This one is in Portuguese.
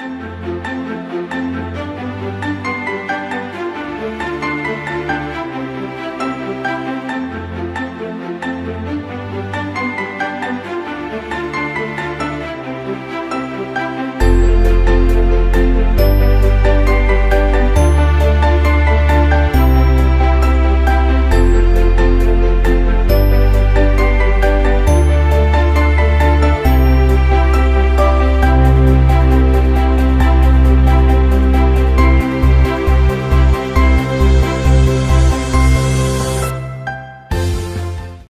Música